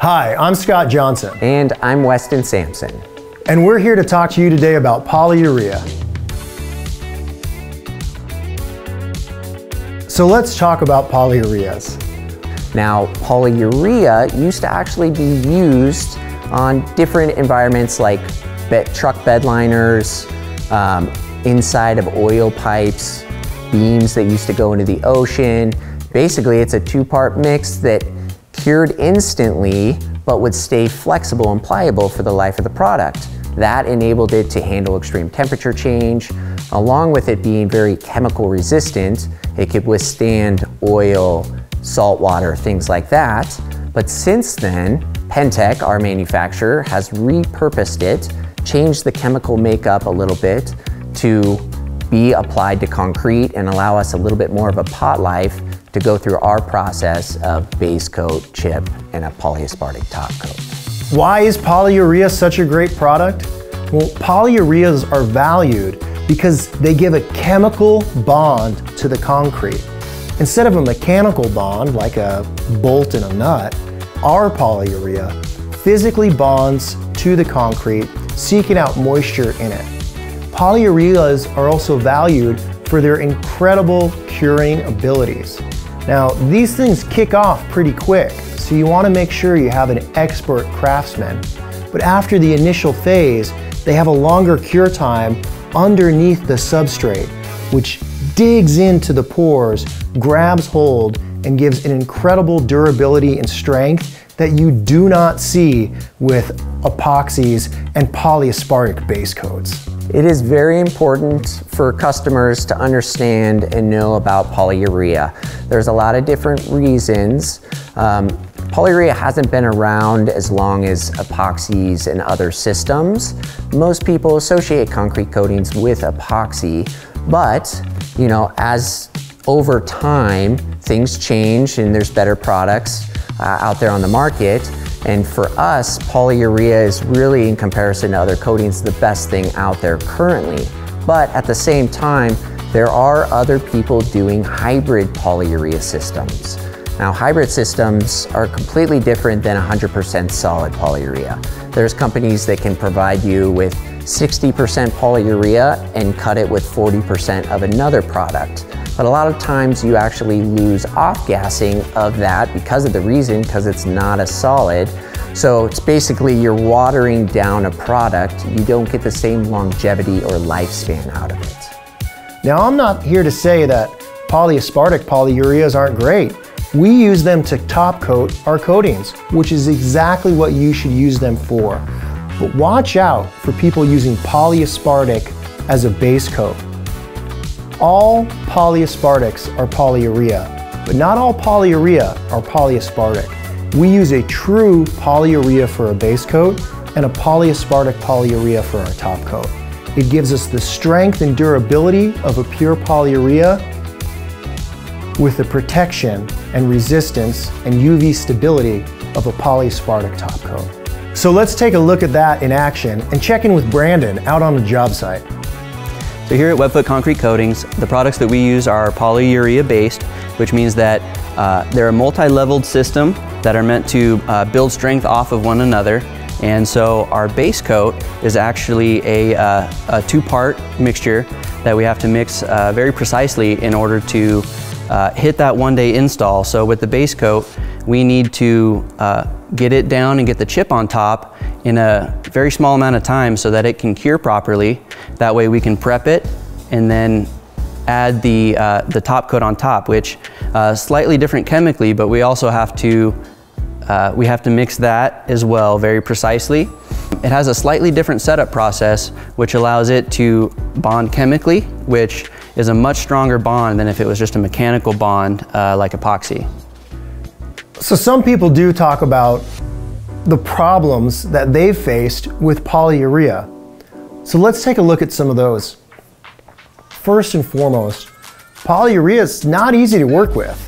Hi, I'm Scott Johnson. And I'm Weston Sampson. And we're here to talk to you today about polyurea. So let's talk about polyureas. Now, polyurea used to actually be used on different environments like bed, truck bed liners, um, inside of oil pipes, beams that used to go into the ocean. Basically, it's a two-part mix that cured instantly, but would stay flexible and pliable for the life of the product. That enabled it to handle extreme temperature change. Along with it being very chemical resistant, it could withstand oil, salt water, things like that. But since then, Penntek, our manufacturer, has repurposed it, changed the chemical makeup a little bit to be applied to concrete and allow us a little bit more of a pot life to go through our process of base coat, chip, and a polyaspartic top coat. Why is polyurea such a great product? Well, polyureas are valued because they give a chemical bond to the concrete. Instead of a mechanical bond like a bolt and a nut, our polyurea physically bonds to the concrete, seeking out moisture in it. Polyureas are also valued for their incredible curing abilities. Now, these things kick off pretty quick, so you want to make sure you have an expert craftsman. But after the initial phase, they have a longer cure time underneath the substrate, which digs into the pores, grabs hold, and gives an incredible durability and strength that you do not see with epoxies and polyaspartic base coats. It is very important for customers to understand and know about polyurea. There's a lot of different reasons. Um, polyurea hasn't been around as long as epoxies and other systems. Most people associate concrete coatings with epoxy, but you know, as over time things change and there's better products uh, out there on the market, and for us, polyurea is really, in comparison to other coatings, the best thing out there currently. But at the same time, there are other people doing hybrid polyurea systems. Now, hybrid systems are completely different than 100% solid polyurea. There's companies that can provide you with 60% polyurea and cut it with 40% of another product. But a lot of times you actually lose off-gassing of that because of the reason, because it's not a solid. So it's basically you're watering down a product. You don't get the same longevity or lifespan out of it. Now I'm not here to say that polyaspartic polyureas aren't great. We use them to top coat our coatings, which is exactly what you should use them for. But watch out for people using polyaspartic as a base coat. All polyaspartics are polyurea, but not all polyurea are polyaspartic. We use a true polyurea for a base coat and a polyaspartic polyurea for our top coat. It gives us the strength and durability of a pure polyurea with the protection and resistance and UV stability of a polyaspartic top coat. So let's take a look at that in action and check in with Brandon out on the job site. So here at Webfoot Concrete Coatings, the products that we use are polyurea based, which means that uh, they're a multi-leveled system that are meant to uh, build strength off of one another. And so our base coat is actually a, uh, a two-part mixture that we have to mix uh, very precisely in order to uh, hit that one-day install. So with the base coat, we need to uh, get it down and get the chip on top in a very small amount of time so that it can cure properly. That way we can prep it and then add the, uh, the top coat on top, which uh, slightly different chemically, but we also have to, uh, we have to mix that as well very precisely. It has a slightly different setup process, which allows it to bond chemically, which is a much stronger bond than if it was just a mechanical bond uh, like epoxy. So some people do talk about the problems that they've faced with polyurea. So let's take a look at some of those. First and foremost, polyurea is not easy to work with.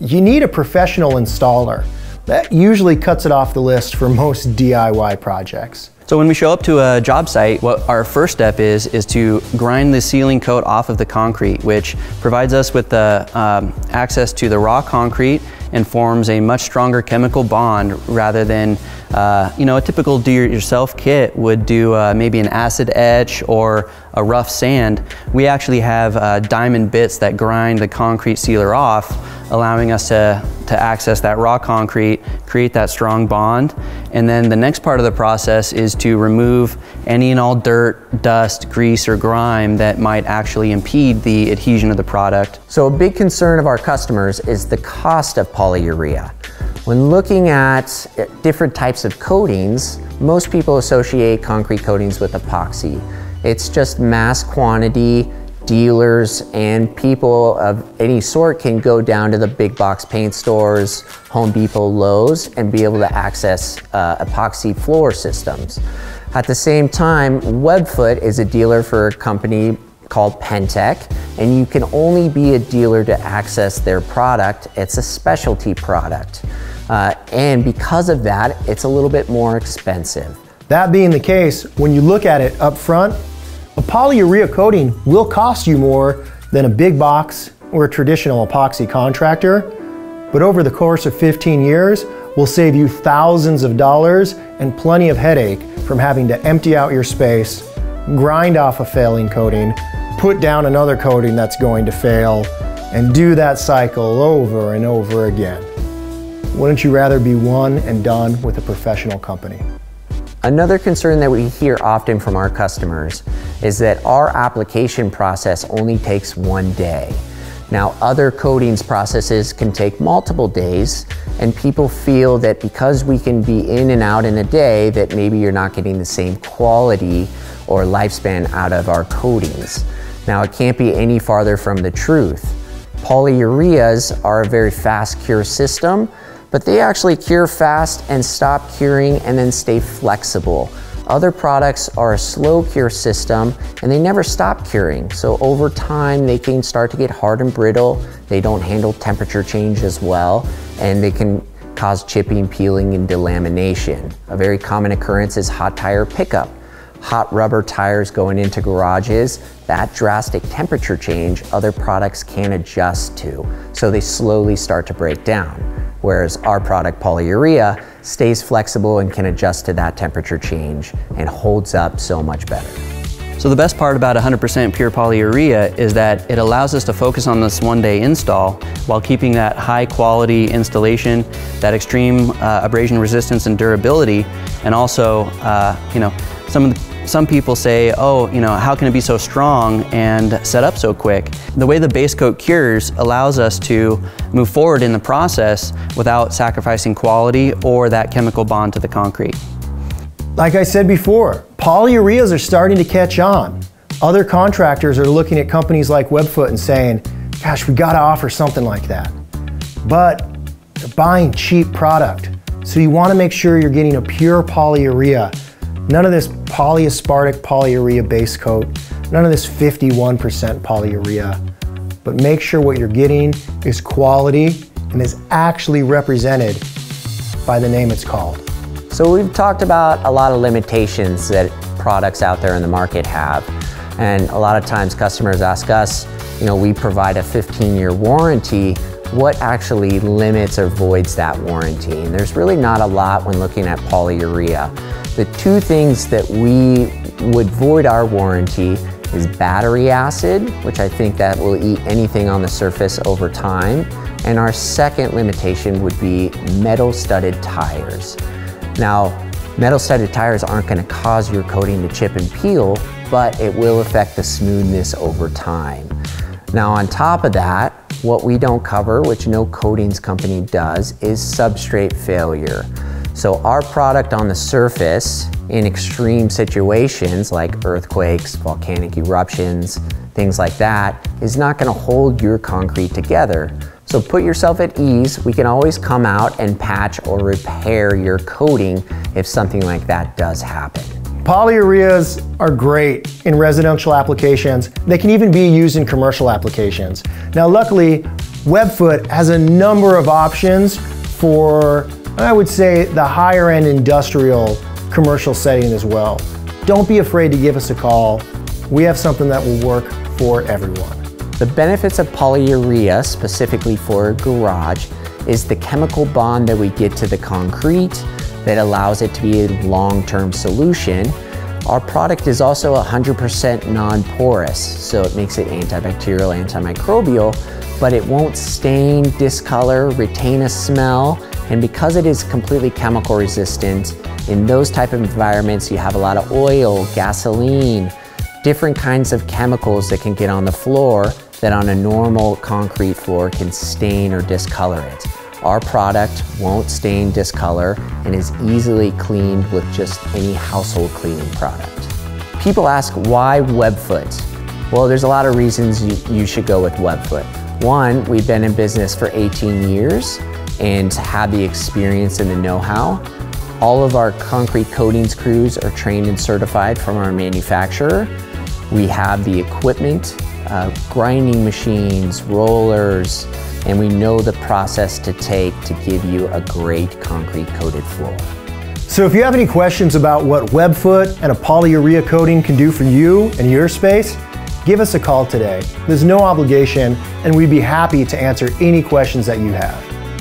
You need a professional installer. That usually cuts it off the list for most DIY projects. So when we show up to a job site, what our first step is, is to grind the sealing coat off of the concrete, which provides us with the um, access to the raw concrete and forms a much stronger chemical bond rather than uh, you know, a typical do-it-yourself kit would do uh, maybe an acid etch or a rough sand. We actually have uh, diamond bits that grind the concrete sealer off, allowing us to, to access that raw concrete, create that strong bond. And then the next part of the process is to remove any and all dirt, dust, grease, or grime that might actually impede the adhesion of the product. So a big concern of our customers is the cost of polyurea. When looking at different types of coatings, most people associate concrete coatings with epoxy. It's just mass quantity, dealers and people of any sort can go down to the big box paint stores, Home Depot, Lowe's, and be able to access uh, epoxy floor systems. At the same time, Webfoot is a dealer for a company called Penntek, and you can only be a dealer to access their product. It's a specialty product. Uh, and because of that, it's a little bit more expensive. That being the case, when you look at it up front, a polyurea coating will cost you more than a big box or a traditional epoxy contractor, but over the course of 15 years, will save you thousands of dollars and plenty of headache from having to empty out your space, grind off a failing coating, put down another coating that's going to fail, and do that cycle over and over again. Wouldn't you rather be one and done with a professional company? Another concern that we hear often from our customers is that our application process only takes one day. Now, other coatings processes can take multiple days, and people feel that because we can be in and out in a day, that maybe you're not getting the same quality or lifespan out of our coatings. Now, it can't be any farther from the truth. Polyureas are a very fast cure system, but they actually cure fast and stop curing and then stay flexible. Other products are a slow cure system and they never stop curing. So over time, they can start to get hard and brittle. They don't handle temperature change as well, and they can cause chipping, peeling, and delamination. A very common occurrence is hot tire pickup. Hot rubber tires going into garages, that drastic temperature change other products can't adjust to, so they slowly start to break down whereas our product polyurea stays flexible and can adjust to that temperature change and holds up so much better. So the best part about 100% pure polyurea is that it allows us to focus on this one day install while keeping that high quality installation, that extreme uh, abrasion resistance and durability, and also, uh, you know, some of the some people say, oh, you know, how can it be so strong and set up so quick? The way the base coat cures allows us to move forward in the process without sacrificing quality or that chemical bond to the concrete. Like I said before, polyureas are starting to catch on. Other contractors are looking at companies like Webfoot and saying, gosh, we gotta offer something like that. But they're buying cheap product. So you wanna make sure you're getting a pure polyurea None of this polyaspartic polyurea base coat, none of this 51% polyurea, but make sure what you're getting is quality and is actually represented by the name it's called. So we've talked about a lot of limitations that products out there in the market have. And a lot of times customers ask us, you know, we provide a 15 year warranty. What actually limits or voids that warranty? And there's really not a lot when looking at polyurea. The two things that we would void our warranty is battery acid, which I think that will eat anything on the surface over time. And our second limitation would be metal studded tires. Now, metal studded tires aren't gonna cause your coating to chip and peel, but it will affect the smoothness over time. Now on top of that, what we don't cover, which no coatings company does, is substrate failure. So our product on the surface in extreme situations like earthquakes, volcanic eruptions, things like that, is not gonna hold your concrete together. So put yourself at ease. We can always come out and patch or repair your coating if something like that does happen. Polyureas are great in residential applications. They can even be used in commercial applications. Now luckily, Webfoot has a number of options for I would say the higher end industrial commercial setting as well. Don't be afraid to give us a call. We have something that will work for everyone. The benefits of polyurea, specifically for a garage, is the chemical bond that we get to the concrete that allows it to be a long-term solution. Our product is also 100% non-porous, so it makes it antibacterial, antimicrobial, but it won't stain, discolor, retain a smell, and because it is completely chemical resistant, in those type of environments you have a lot of oil, gasoline, different kinds of chemicals that can get on the floor that on a normal concrete floor can stain or discolor it. Our product won't stain, discolor, and is easily cleaned with just any household cleaning product. People ask why Webfoot? Well, there's a lot of reasons you, you should go with Webfoot. One, we've been in business for 18 years and have the experience and the know-how. All of our concrete coatings crews are trained and certified from our manufacturer. We have the equipment, uh, grinding machines, rollers, and we know the process to take to give you a great concrete coated floor. So if you have any questions about what Webfoot and a polyurea coating can do for you and your space, give us a call today. There's no obligation and we'd be happy to answer any questions that you have.